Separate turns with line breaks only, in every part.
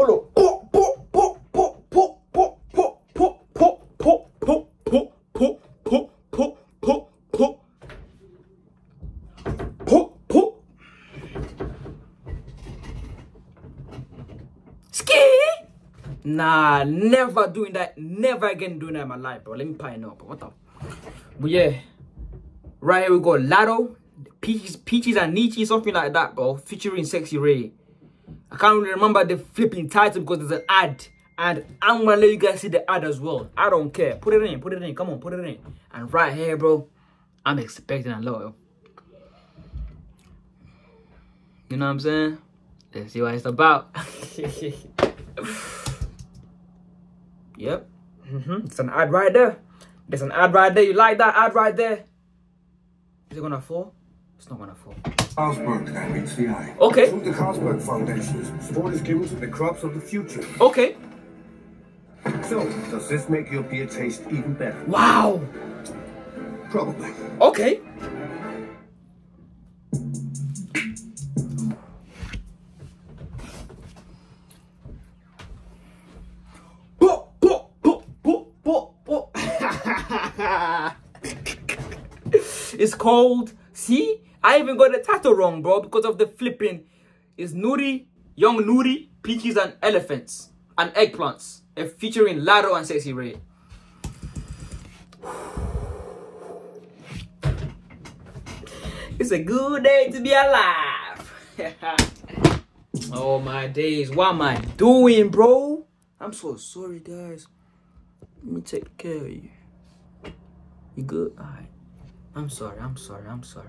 Hold on. Po, po, po, po, po, po, po, po, po, po, po, po, po, po, po, po, po. Po, po. Ski. Nah, never doing that. Never again doing that in my life, bro. Let me pie up. What the? But yeah, right here we go. Latto, Peaches, Peaches and Nietzsche, something like that, bro. Featuring Sexy Ray. I can't really remember the flipping title because there's an ad. And I'm gonna let you guys see the ad as well. I don't care. Put it in, put it in. Come on, put it in. And right here, bro, I'm expecting a lot. You know what I'm saying? Let's see what it's about. yep. Mm-hmm. It's an ad right there. There's an ad right there. You like that ad right there? Is it gonna fall? It's not gonna fall.
Carlsberg that meets the eye.
Okay.
Through the Carlsberg Foundation, sport is given to the crops of the future.
Okay.
So, does this make your beer taste even better?
Wow.
Probably.
Okay. It's called. See, I even got the title wrong, bro, because of the flipping. It's Nudy, Young Nudy, Peaches and Elephants and Eggplants, featuring Latto and Sexy Ray. It's a good day to be alive. oh my days, what am I doing, bro? I'm so sorry, guys. Let me take care of you. You good? Alright. I'm sorry, I'm sorry, I'm sorry.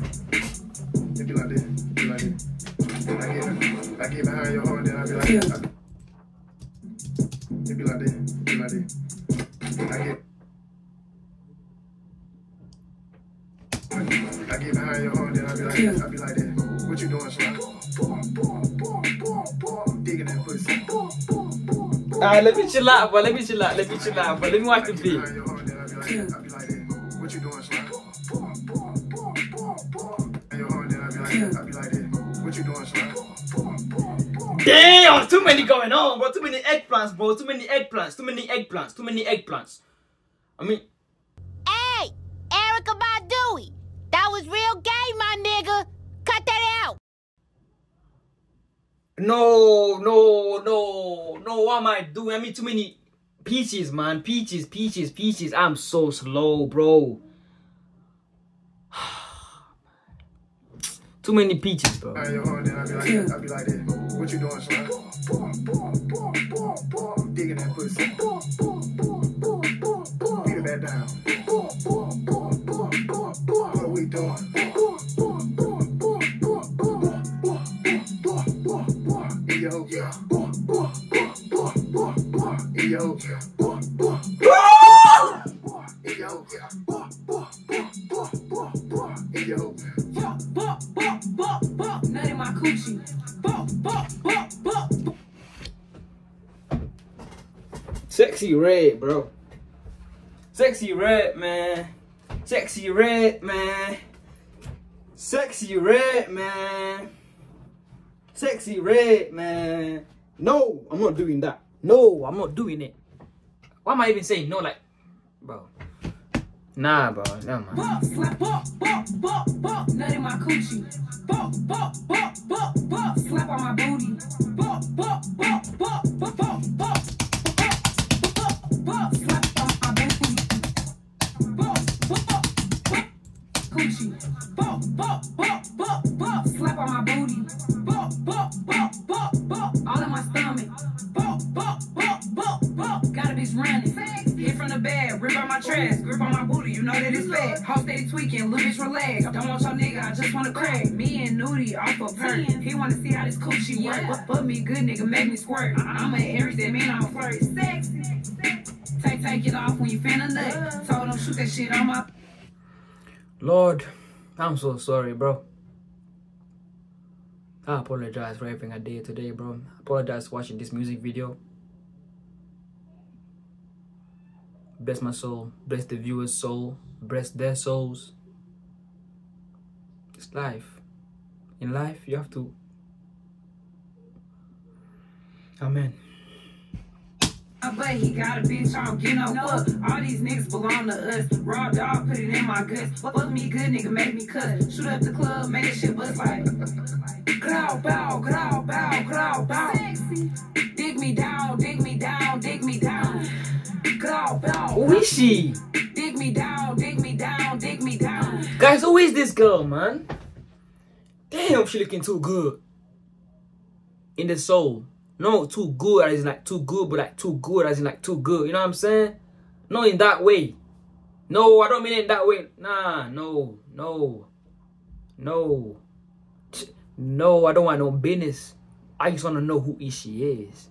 this. It be like this. Be like this. Then I get, I get behind your hoe, and then I be like this. I- It be like this. Be like this. I get. I get behind your horn, then I be like, I be like that. What you doing, Sly? Digging that pussy.
Alright, let me chill out, but let me chill out, let me chill out, but let me watch the beat.
behind your horn, then What you doing, Sly?
Damn, too many going on, bro. Too many eggplants, bro. Too many eggplants. Too many eggplants. Too many eggplants. I mean,
Hey, Erica Badui, that was real gay, my nigga. Cut that out.
no, no, no, no. What am I doing? I mean, too many peaches, man. Peaches, peaches, peaches. I'm so slow, bro. Too many peaches, bro.
Behind your horn, then I be like, I be like. What you doing, down. What we doing? Yo. Yo, Yo,
Sexy red, bro. Sexy red, man. Sexy red, man. Sexy red, man. Sexy red, man. No, I'm not doing that. No, I'm not doing it. Why am I even saying no? Like, bro. Nah, bro. Never mind.
Bop, slap, bop, bop, bop, bop. Nut in my coochie. Bop, bop, my booty, you know that it's fat. Hoe steady tweaking, little bitch relax. Don't want your nigga, I just wanna crack. Me and Nudy off of her. He wanna see how this coochie work. But fuck me, good nigga, make me squirt. I- I'm an Aries, that mean I'm a flirt. Sexy. Take, take it off when you finna nut. Told him shoot that shit on my
Lord, I'm so sorry, bro. I apologize for everything I did today, bro. I apologize for watching this music video. Bless my soul, bless the viewers' soul, bless their souls. It's life. In life, you have to. Amen.
But he got a bitch, I don't get no fuck. All these niggas belong to us. Raw dog, put it in my guts. Fuck me good, nigga, make me cut. Shoot up the club, make that shit bust like. Growl, bow, growl, bow, growl, bow. Dig me down, dig me
Who is she?
Dig me down, dig me down, dig me down.
Guys, who is this girl, man? Damn, she looking too good. In the soul. No, too good as in like too good, but like too good as in like too good. You know what I'm saying? No, in that way. No, I don't mean it that way. Nah, no, no, no. No, I don't want no business. I just want to know who is she is.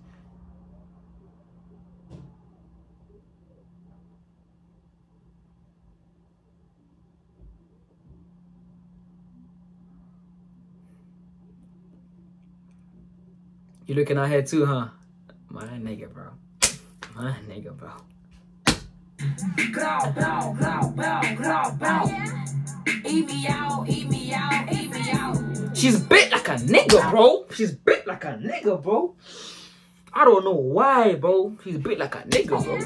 You looking at her too, huh? My nigga, bro. My nigga, bro.
Eat me out, eat me out, eat me out.
She's bit like a nigga, bro. She's bit like a nigga, bro. I don't know why, bro. She's bit like a nigga, bro.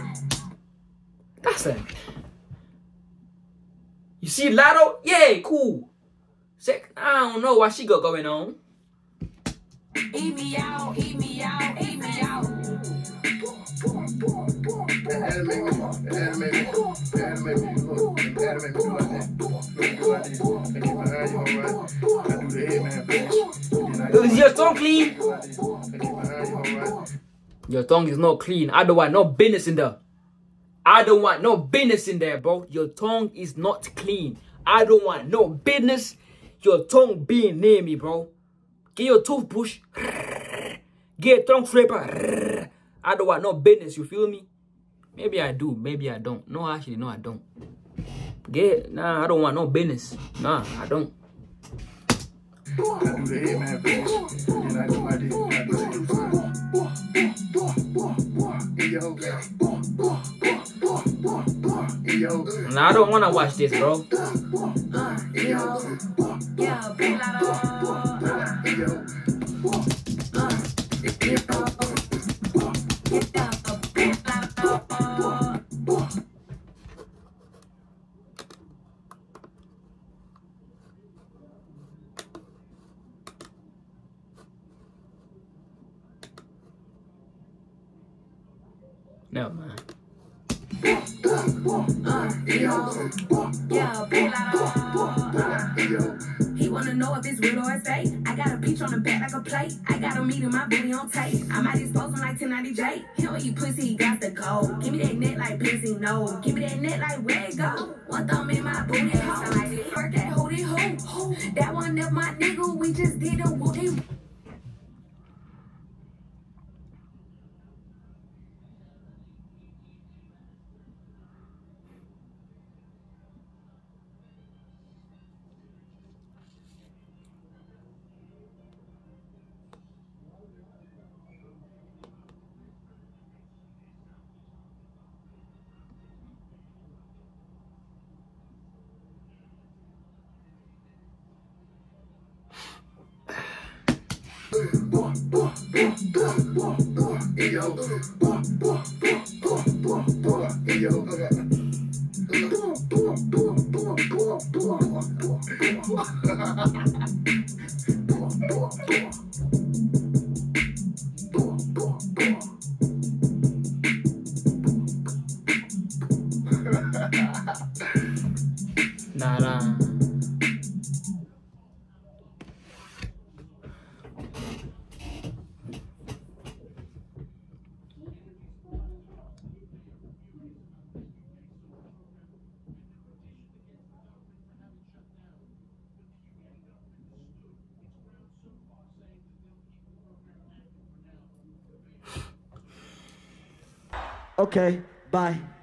That's it. You see Latto? Yeah, cool. Sick. I don't know what she got going on.
Eat me out, eat me out, eat me out.
Your tongue clean? Your tongue is not clean. I don't want no business in there. I don't want no business in there, bro. Your tongue is not clean. I don't want no business. Your tongue being near me, bro. Get your toothbrush. Get a tongue scraper. I don't want no business. You feel me? Maybe I do. Maybe I don't. No, actually, no, I don't. Get nah. I don't want no business. Nah, I don't. Nah, I don't want to watch this, bro. Never mind.
Yeah, wanna know if it's real or it's fake. I got a peach on the back like a plate. I got him in my booty on tape. I might expose him like 1090J. He don't eat pussy, he got the gold. Give me that neck like pussy, no. Give me that neck like where it go. One thumb in my booty hole. This work that hootie hoo. That one up my nigga, we just did a woody.
In your
Okay, bye.